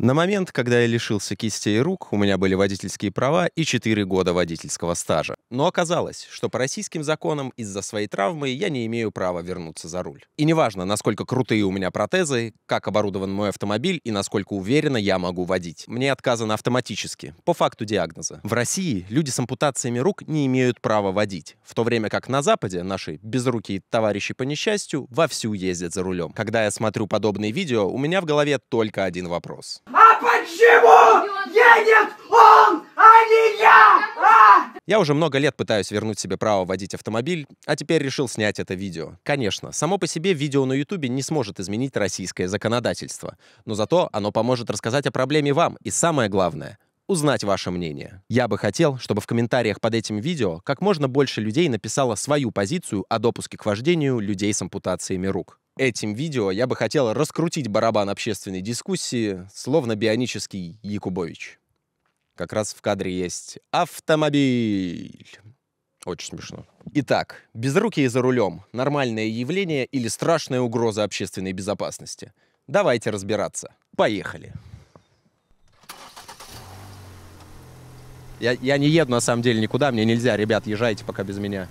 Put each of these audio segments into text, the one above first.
На момент, когда я лишился кистей рук, у меня были водительские права и 4 года водительского стажа. Но оказалось, что по российским законам из-за своей травмы я не имею права вернуться за руль. И неважно, насколько крутые у меня протезы, как оборудован мой автомобиль и насколько уверенно я могу водить. Мне отказано автоматически, по факту диагноза. В России люди с ампутациями рук не имеют права водить, в то время как на Западе наши безрукие товарищи по несчастью вовсю ездят за рулем. Когда я смотрю подобные видео, у меня в голове только один вопрос. А почему едет он, а не я? А? Я уже много лет пытаюсь вернуть себе право водить автомобиль, а теперь решил снять это видео. Конечно, само по себе видео на ютубе не сможет изменить российское законодательство, но зато оно поможет рассказать о проблеме вам, и самое главное — узнать ваше мнение. Я бы хотел, чтобы в комментариях под этим видео как можно больше людей написало свою позицию о допуске к вождению людей с ампутациями рук. Этим видео я бы хотел раскрутить барабан общественной дискуссии, словно бионический Якубович. Как раз в кадре есть автомобиль. Очень смешно. Итак, безрукие за рулем – нормальное явление или страшная угроза общественной безопасности? Давайте разбираться. Поехали. Я, я не еду на самом деле никуда, мне нельзя. Ребят, езжайте пока без меня.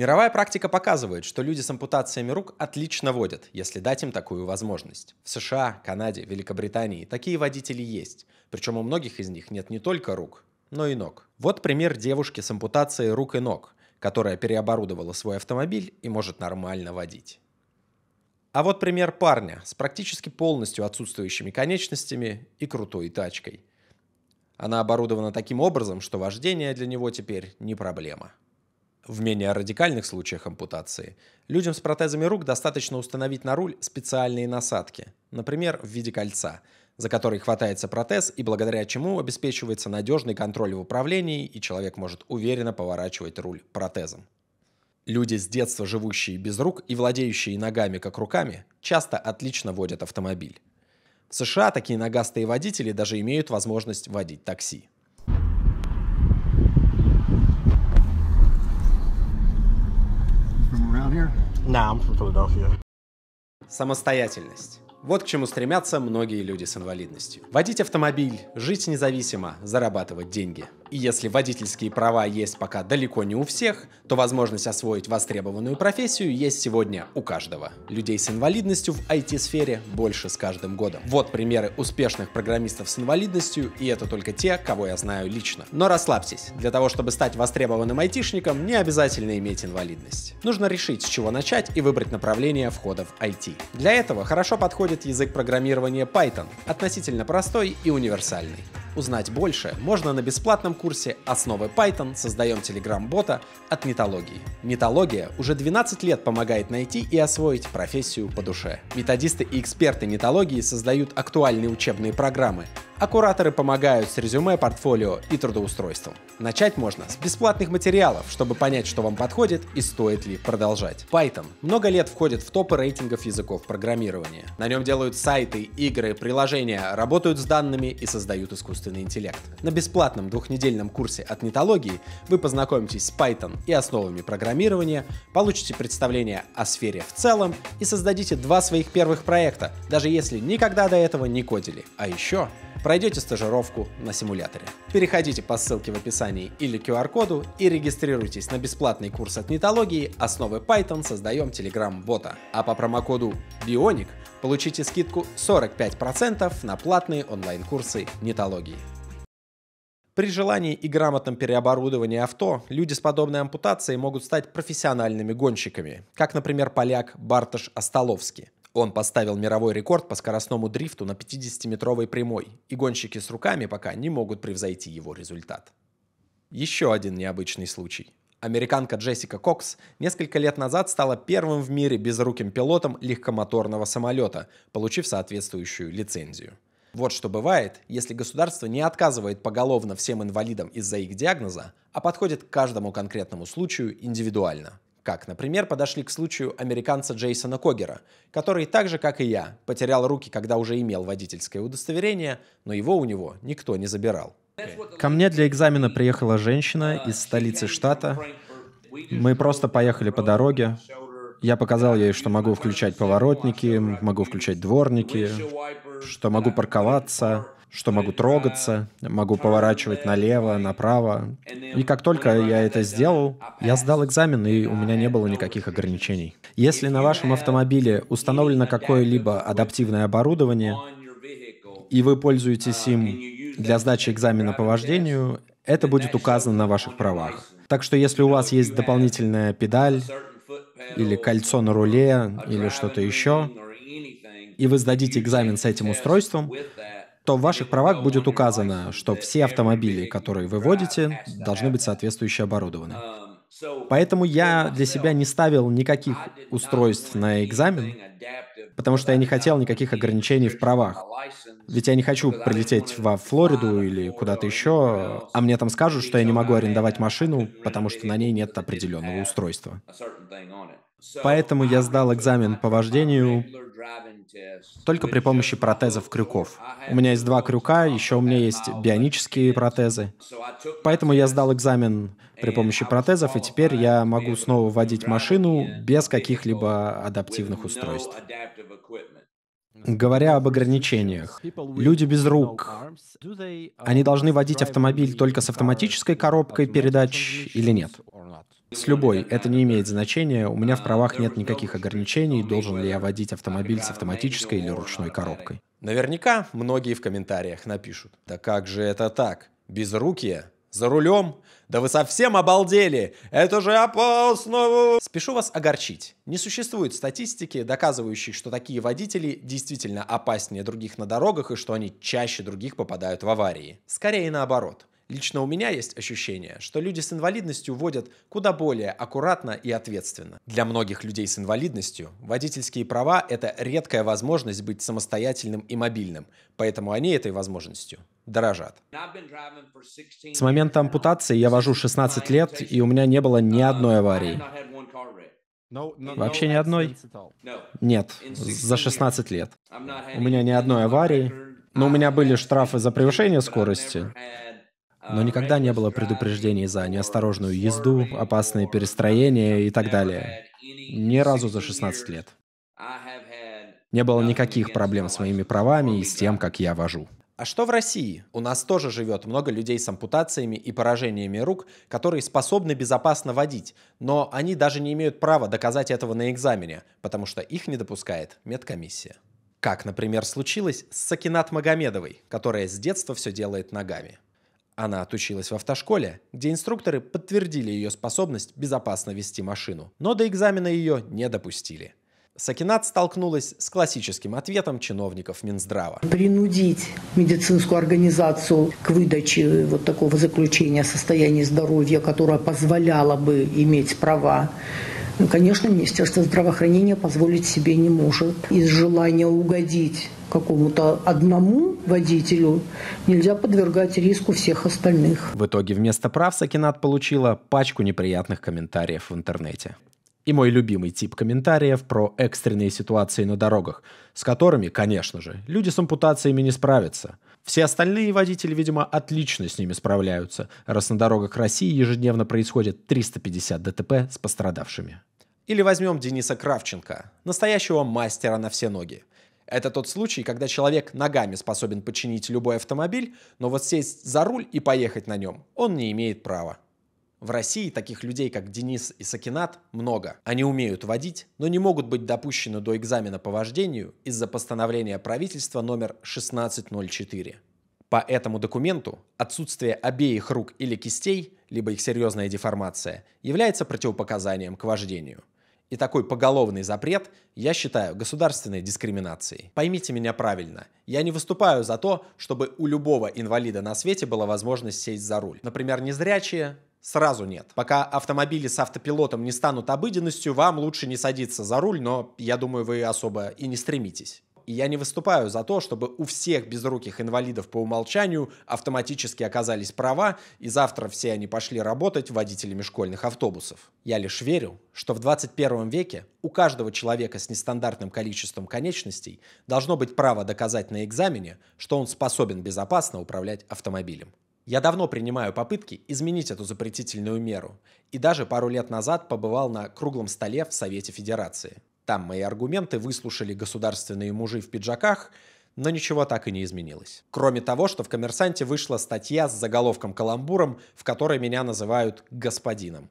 Мировая практика показывает, что люди с ампутациями рук отлично водят, если дать им такую возможность. В США, Канаде, Великобритании такие водители есть, причем у многих из них нет не только рук, но и ног. Вот пример девушки с ампутацией рук и ног, которая переоборудовала свой автомобиль и может нормально водить. А вот пример парня с практически полностью отсутствующими конечностями и крутой тачкой. Она оборудована таким образом, что вождение для него теперь не проблема. В менее радикальных случаях ампутации людям с протезами рук достаточно установить на руль специальные насадки, например, в виде кольца, за который хватается протез и благодаря чему обеспечивается надежный контроль в управлении и человек может уверенно поворачивать руль протезом. Люди с детства живущие без рук и владеющие ногами как руками часто отлично водят автомобиль. В США такие ногастые водители даже имеют возможность водить такси. Nah, I'm from Philadelphia. Самостоятельность. Вот к чему стремятся многие люди с инвалидностью. Водить автомобиль, жить независимо, зарабатывать деньги. И если водительские права есть пока далеко не у всех, то возможность освоить востребованную профессию есть сегодня у каждого. Людей с инвалидностью в IT-сфере больше с каждым годом. Вот примеры успешных программистов с инвалидностью, и это только те, кого я знаю лично. Но расслабьтесь, для того, чтобы стать востребованным айтишником, не обязательно иметь инвалидность. Нужно решить, с чего начать и выбрать направление входа в IT. Для этого хорошо подходит язык программирования Python, относительно простой и универсальный. Узнать больше можно на бесплатном курсе «Основы Python. Создаем телеграм-бота» от Металлогии. Металлогия уже 12 лет помогает найти и освоить профессию по душе. Методисты и эксперты Металлогии создают актуальные учебные программы, а кураторы помогают с резюме, портфолио и трудоустройством. Начать можно с бесплатных материалов, чтобы понять, что вам подходит и стоит ли продолжать. Python много лет входит в топы рейтингов языков программирования. На нем делают сайты, игры, приложения, работают с данными и создают искусственный интеллект. На бесплатном двухнедельном курсе от нетологии вы познакомитесь с Python и основами программирования, получите представление о сфере в целом и создадите два своих первых проекта, даже если никогда до этого не кодили. А еще пройдете стажировку на симуляторе. Переходите по ссылке в описании или QR-коду и регистрируйтесь на бесплатный курс от нетологии «Основы Python. Создаем Telegram-бота». А по промокоду BIONIC получите скидку 45% на платные онлайн-курсы нетологии. При желании и грамотном переоборудовании авто люди с подобной ампутацией могут стать профессиональными гонщиками, как, например, поляк Бартош Остоловский. Он поставил мировой рекорд по скоростному дрифту на 50-метровой прямой, и гонщики с руками пока не могут превзойти его результат. Еще один необычный случай. Американка Джессика Кокс несколько лет назад стала первым в мире безруким пилотом легкомоторного самолета, получив соответствующую лицензию. Вот что бывает, если государство не отказывает поголовно всем инвалидам из-за их диагноза, а подходит к каждому конкретному случаю индивидуально. Как, например, подошли к случаю американца Джейсона Когера, который так же, как и я, потерял руки, когда уже имел водительское удостоверение, но его у него никто не забирал. Ко мне для экзамена приехала женщина из столицы штата Мы просто поехали по дороге. Я показал ей, что могу включать поворотники, могу включать дворники, что могу парковаться, что могу трогаться, могу поворачивать налево, направо. И как только я это сделал, я сдал экзамен, и у меня не было никаких ограничений. Если на вашем автомобиле установлено какое-либо адаптивное оборудование, и вы пользуетесь им для сдачи экзамена по вождению, это будет указано на ваших правах. Так что если у вас есть дополнительная педаль, или кольцо на руле, или что-то еще, и вы сдадите экзамен с этим устройством, то в ваших правах будет указано, что все автомобили, которые вы водите, должны быть соответствующе оборудованы. Поэтому я для себя не ставил никаких устройств на экзамен, потому что я не хотел никаких ограничений в правах. Ведь я не хочу прилететь во Флориду или куда-то еще, а мне там скажут, что я не могу арендовать машину, потому что на ней нет определенного устройства. Поэтому я сдал экзамен по вождению только при помощи протезов крюков. У меня есть два крюка, еще у меня есть бионические протезы. Поэтому я сдал экзамен при помощи протезов, и теперь я могу снова водить машину без каких-либо адаптивных устройств. Говоря об ограничениях, люди без рук, они должны водить автомобиль только с автоматической коробкой передач или нет? С любой, это не имеет значения, у меня в правах нет никаких ограничений, должен ли я водить автомобиль с автоматической или ручной коробкой. Наверняка многие в комментариях напишут, да как же это так, без руки, за рулем? Да вы совсем обалдели! Это же опасно! Спешу вас огорчить. Не существует статистики, доказывающей, что такие водители действительно опаснее других на дорогах и что они чаще других попадают в аварии. Скорее наоборот. Лично у меня есть ощущение, что люди с инвалидностью водят куда более аккуратно и ответственно. Для многих людей с инвалидностью водительские права – это редкая возможность быть самостоятельным и мобильным, поэтому они этой возможностью дорожат. С момента ампутации я вожу 16 лет, и у меня не было ни одной аварии. Вообще ни одной? Нет, за 16 лет. У меня ни одной аварии, но у меня были штрафы за превышение скорости, но никогда не было предупреждений за неосторожную езду, опасные перестроения и так далее. Ни разу за 16 лет. Не было никаких проблем с моими правами и с тем, как я вожу. А что в России? У нас тоже живет много людей с ампутациями и поражениями рук, которые способны безопасно водить, но они даже не имеют права доказать этого на экзамене, потому что их не допускает медкомиссия. Как, например, случилось с Сакинат Магомедовой, которая с детства все делает ногами. Она отучилась в автошколе, где инструкторы подтвердили ее способность безопасно вести машину, но до экзамена ее не допустили. Сакинат столкнулась с классическим ответом чиновников Минздрава. Принудить медицинскую организацию к выдаче вот такого заключения о состоянии здоровья, которое позволяло бы иметь права конечно, Министерство здравоохранения позволить себе не может. Из желания угодить какому-то одному водителю нельзя подвергать риску всех остальных. В итоге вместо прав Сакинат получила пачку неприятных комментариев в интернете. И мой любимый тип комментариев про экстренные ситуации на дорогах, с которыми, конечно же, люди с ампутациями не справятся. Все остальные водители, видимо, отлично с ними справляются, раз на дорогах России ежедневно происходит 350 ДТП с пострадавшими. Или возьмем Дениса Кравченко, настоящего мастера на все ноги. Это тот случай, когда человек ногами способен починить любой автомобиль, но вот сесть за руль и поехать на нем он не имеет права. В России таких людей, как Денис и Сакинат, много. Они умеют водить, но не могут быть допущены до экзамена по вождению из-за постановления правительства номер 1604. По этому документу отсутствие обеих рук или кистей, либо их серьезная деформация, является противопоказанием к вождению. И такой поголовный запрет я считаю государственной дискриминацией. Поймите меня правильно. Я не выступаю за то, чтобы у любого инвалида на свете была возможность сесть за руль. Например, незрячие Сразу нет. Пока автомобили с автопилотом не станут обыденностью, вам лучше не садиться за руль, но я думаю, вы особо и не стремитесь. И я не выступаю за то, чтобы у всех безруких инвалидов по умолчанию автоматически оказались права, и завтра все они пошли работать водителями школьных автобусов. Я лишь верю, что в 21 веке у каждого человека с нестандартным количеством конечностей должно быть право доказать на экзамене, что он способен безопасно управлять автомобилем. Я давно принимаю попытки изменить эту запретительную меру, и даже пару лет назад побывал на круглом столе в Совете Федерации. Там мои аргументы выслушали государственные мужи в пиджаках, но ничего так и не изменилось. Кроме того, что в «Коммерсанте» вышла статья с заголовком-каламбуром, в которой меня называют «господином».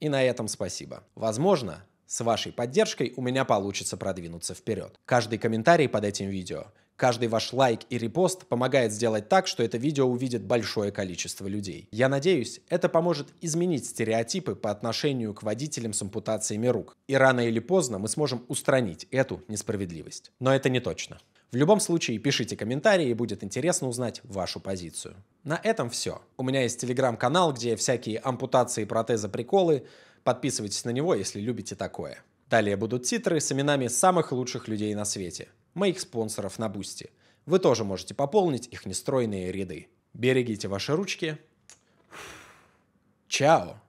И на этом спасибо. Возможно, с вашей поддержкой у меня получится продвинуться вперед. Каждый комментарий под этим видео, каждый ваш лайк и репост помогает сделать так, что это видео увидит большое количество людей. Я надеюсь, это поможет изменить стереотипы по отношению к водителям с ампутациями рук. И рано или поздно мы сможем устранить эту несправедливость. Но это не точно. В любом случае, пишите комментарии, и будет интересно узнать вашу позицию. На этом все. У меня есть телеграм-канал, где всякие ампутации, протезы, приколы – Подписывайтесь на него, если любите такое. Далее будут титры с именами самых лучших людей на свете, моих спонсоров на Бусти. Вы тоже можете пополнить их нестройные ряды. Берегите ваши ручки. Чао!